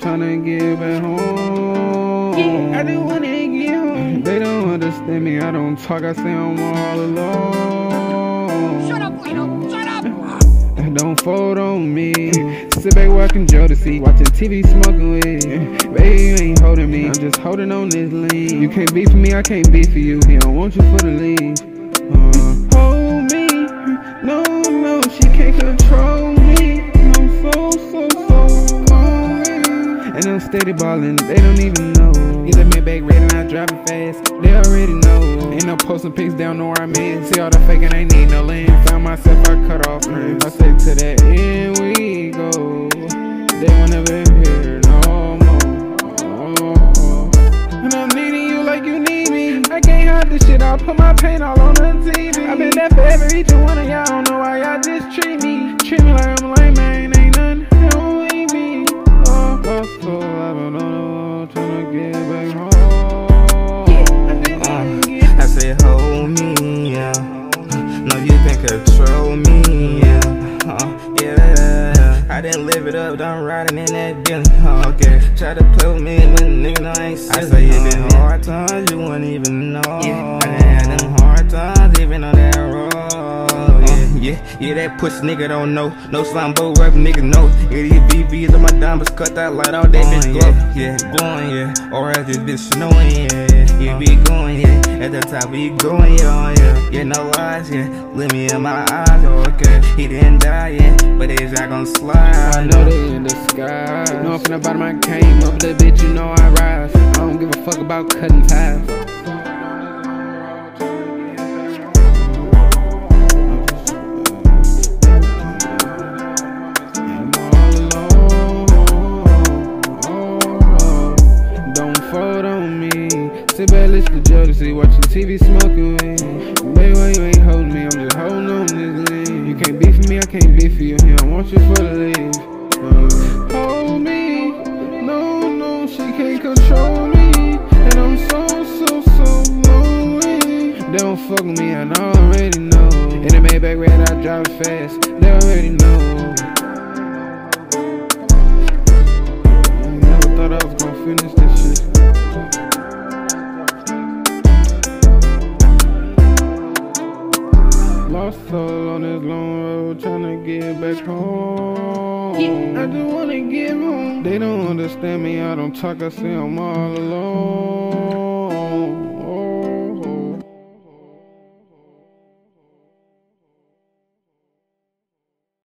tryna get back home. I just wanna get home. They don't understand me, I don't talk, I say I'm all alone. Shut up, Lino. Shut up. Don't fold on me. Sit back watching Jodeci, watching TV, smoking weed. Baby, you ain't holding me. I'm just holding on this lean. You can't be for me, I can't be for you. He don't want you for the leave. Uh, hold me. No, no, she can't control steady ballin', they don't even know. He's a Maybach red and I drive it fast. They already know. Ain't no posting pics down know where I'm at. See all the faking, ain't need no lane. Found myself, I cut off friends. I say to that end we go. They won't ever hear no more. And I'm needing you like you need me. I can't hide this shit. I'll put my pain all on the TV. I've been there for every each one of y'all. Don't know why y'all just treat me. Control me, yeah. Uh, yeah. I didn't live it up, done riding in that gun. Uh, okay, try to play with me when nigga know I ain't serious. I say it been hard times, you wouldn't even know. Yeah, Yeah, yeah, that pussy nigga don't know. No slime boat rap nigga know. Yeah, these VVs on my diamonds cut that light out that bitch glow. Yeah, going, yeah. Or as this bitch snowing, yeah. Yeah, we going, yeah. At the top, we going, yeah, yeah. Yeah, no lies, yeah. Look me in my eyes, okay. He didn't die, yeah. But he's not gonna slide. I know they in the sky. Know from the bottom I came up, that bitch, you know I rise. I don't give a fuck about cutting ties. On me. Sit back, listen to Jodeci, watching TV, smoking weed. Baby, why you ain't holding me? I'm just holding on this lean. You can't be for me, I can't be for you. He don't want you for the leave. Uh, hold me. No, no, she can't control me. And I'm so, so, so lonely. They don't fuck with me, I already know. In the Maybach red, I drive fast. They already know. Lost soul on this long road, tryna get back home. Yeah. I just wanna get home. They don't understand me, I don't talk, I say I'm all alone.